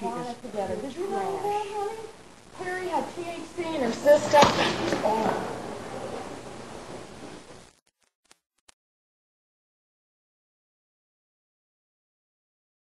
marijuana together. Did you know that, honey? Perry had THC in her system.